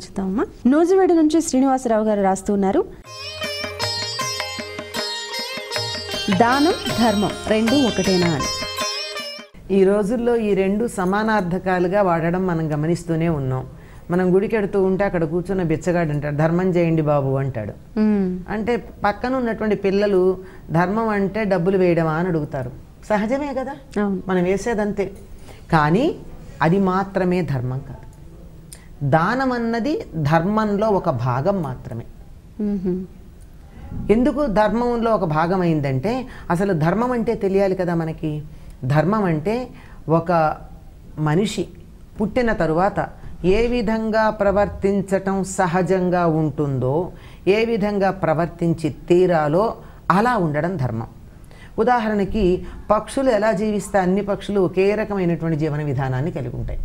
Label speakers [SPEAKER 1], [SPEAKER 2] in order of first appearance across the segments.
[SPEAKER 1] చూద్దామమ్మా నూజివేడు నుంచి శ్రీనివాసరావు గారు రాస్తూ ఉన్నారు. దానం ధర్మం రెండు ఒకటేనా అని.
[SPEAKER 2] ఈ రోజుల్లో ఈ రెండు సమానార్థకాలుగా వాడడం మనం గమనిస్తూనే ఉన్నాం. మనం గుడికెడుతూ ఉంటే అక్కడ కూర్చున్న బిచ్చగాడు అంటాడు ధర్మం చేయండి బాబు అంటాడు. అంటే పక్కన ఉన్నటువంటి పిల్లలు ధర్మం అంటే డబ్బులు వేయడమా అని అడుగుతారు. సహజమే కదా? మనం వేసేదంతే. కానీ అది మాత్రమే ధర్మం కాదు. దానం అన్నది ధర్మంలో ఒక భాగం మాత్రమే. ఎందుకు ధర్మంలో ఒక భాగం అయిందంటే అసలు ధర్మం అంటే తెలియాలి కదా మనకి. ధర్మం అంటే ఒక మనిషి పుట్టిన తరువాత ఏ విధంగా ప్రవర్తించటం సహజంగా ఉంటుందో ఏ విధంగా ప్రవర్తించి తీరాలో అలా ఉండడం ధర్మం. ఉదాహరణకి పక్షులు ఎలా జీవిస్తే అన్ని పక్షులు ఒకే రకమైనటువంటి జీవన విధానాన్ని కలిగి ఉంటాయి.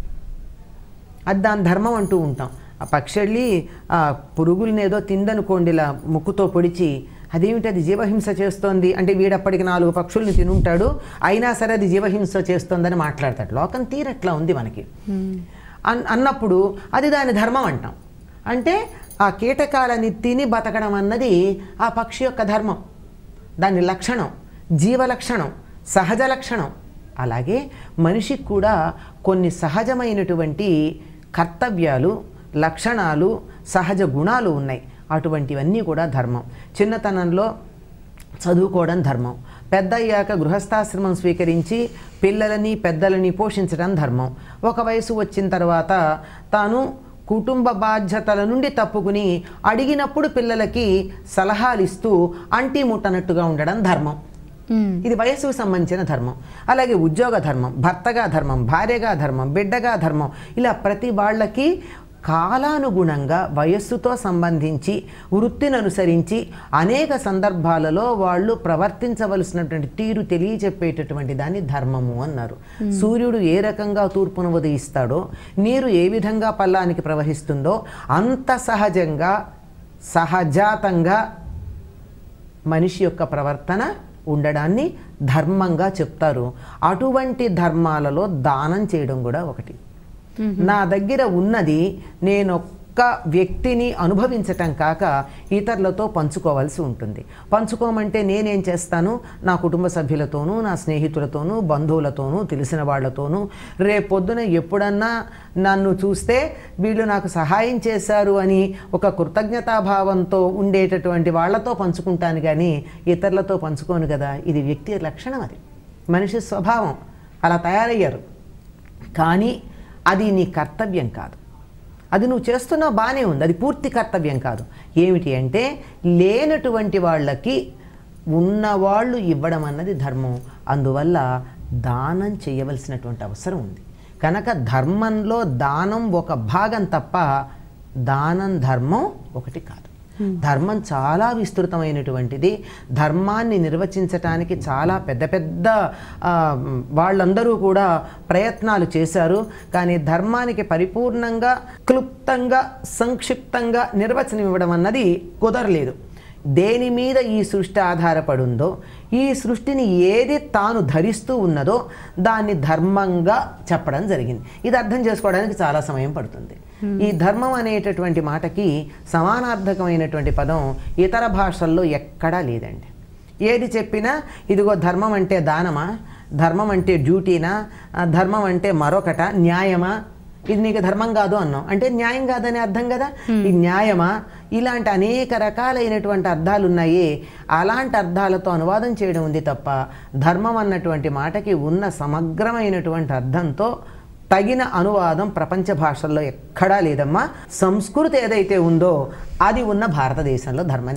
[SPEAKER 2] అది దాని ధర్మం అంటూ ఉంటాం. ఆ పక్షి వెళ్ళి ఆ పురుగుల్ని ఏదో తిందనుకోండి ఇలా ముక్కుతో పొడిచి అదేమిటి అది జీవహింస చేస్తోంది? అంటే వీడప్పటికి నాలుగు పక్షుల్ని తినుంటాడు. అయినా సరే అది జీవహింస చేస్తోందని మాట్లాడతాడు. లోకం తీరట్లా ఉంది మనకి. అన్ అన్నప్పుడు అది దాని ధర్మం అంటాం. అంటే ఆ కీటకాలని తిని బతకడం అన్నది ఆ పక్షి యొక్క ధర్మం. దాని లక్షణం జీవ లక్షణం సహజ లక్షణం. అలాగే మనిషికి కూడా కొన్ని సహజమైనటువంటి కర్తవ్యాలు లక్షణాలు సహజ గుణాలు ఉన్నాయి. అటువంటివన్నీ కూడా ధర్మం. చిన్నతనంలో చదువుకోవడం ధర్మం. పెద్ద అయ్యాక గృహస్థాశ్రమం స్వీకరించి పిల్లలని పెద్దలని పోషించడం ధర్మం. ఒక వయసు వచ్చిన తర్వాత తాను కుటుంబ బాధ్యతల నుండి తప్పుకుని అడిగినప్పుడు పిల్లలకి సలహాలు ఇస్తూ అంటీ ముట్టనట్టుగా ఉండడం ధర్మం. ఇది వయస్సుకు సంబంధించిన ధర్మం. అలాగే ఉద్యోగ ధర్మం భర్తగా ధర్మం భార్యగా ధర్మం బిడ్డగా ధర్మం ఇలా ప్రతి వాళ్ళకి కాలానుగుణంగా వయస్సుతో సంబంధించి వృత్తిని అనుసరించి అనేక సందర్భాలలో వాళ్ళు ప్రవర్తించవలసినటువంటి తీరు తెలియచెప్పేటటువంటి దాన్ని ధర్మము అన్నారు. సూర్యుడు ఏ రకంగా తూర్పును ఉదయిస్తాడో నీరు ఏ విధంగా పల్లానికి ప్రవహిస్తుందో అంత సహజంగా సహజాతంగా మనిషి యొక్క ప్రవర్తన ఉండడాన్ని ధర్మంగా చెప్తారు. అటువంటి ధర్మాలలో దానం చేయడం కూడా ఒకటి. నా దగ్గర ఉన్నది నేను ఒక్క వ్యక్తిని అనుభవించటం కాక ఇతరులతో పంచుకోవాల్సి ఉంటుంది. పంచుకోమంటే నేనేం చేస్తాను? నా కుటుంబ సభ్యులతోనూ నా స్నేహితులతోనూ బంధువులతోనూ తెలిసిన వాళ్ళతోనూ రేపొద్దున ఎప్పుడన్నా నన్ను చూస్తే వీళ్ళు నాకు సహాయం చేశారు అని ఒక కృతజ్ఞతాభావంతో ఉండేటటువంటి వాళ్ళతో పంచుకుంటాను కానీ ఇతరులతో పంచుకోను కదా. ఇది వ్యక్తి లక్షణం అది. మనిషి స్వభావం అలా తయారయ్యారు. కానీ అది నీ కర్తవ్యం కాదు. అది నువ్వు చేస్తున్నావు బాగానే ఉంది. అది పూర్తి కర్తవ్యం కాదు. ఏమిటి అంటే లేనటువంటి వాళ్ళకి ఉన్నవాళ్ళు ఇవ్వడం అన్నది ధర్మం. అందువల్ల దానం చేయవలసినటువంటి అవసరం ఉంది. కనుక ధర్మంలో దానం ఒక భాగం తప్ప దానం ధర్మం ఒకటి కాదు. Hmm. ధర్మం చాలా విస్తృతమైనటువంటిది. ధర్మాన్ని నిర్వచించటానికి చాలా పెద్ద పెద్ద వాళ్ళందరూ కూడా ప్రయత్నాలు చేశారు. కానీ ధర్మానికి పరిపూర్ణంగా క్లుప్తంగా సంక్షిప్తంగా నిర్వచనం ఇవ్వడం అన్నది కుదరలేదు. దేని మీద ఈ సృష్టి ఆధారపడుందో ఈ సృష్టిని ఏది తాను ధరిస్తూ ఉన్నదో దాన్ని ధర్మంగా చెప్పడం జరిగింది. ఇది అర్థం చేసుకోవడానికి చాలా సమయం పడుతుంది. ఈ ధర్మం అనేటటువంటి మాటకి సమానార్థకమైనటువంటి పదం ఇతర భాషల్లో ఎక్కడా లేదండి. ఏది చెప్పినా ఇదిగో ధర్మం అంటే దానమా ధర్మం అంటే డ్యూటీనా ధర్మం అంటే మరొకట న్యాయమా? ఇది నీకు ధర్మం కాదు అన్నాం. అంటే న్యాయం కాదని అర్థం కదా? ఈ న్యాయమా? ఇలాంటి అనేక రకాలైనటువంటి అర్థాలు ఉన్నాయి. అలాంటి అర్థాలతో అనువాదం చేయడం ఉంది తప్ప ధర్మం అన్నటువంటి మాటకి ఉన్న సమగ్రమైనటువంటి అర్థంతో తగిన అనువాదం ప్రపంచ భాషల్లో ఎక్కడా లేదమ్మా. సంస్కృతి ఏదైతే ఉందో అది ఉన్న భారతదేశంలో ధర్మం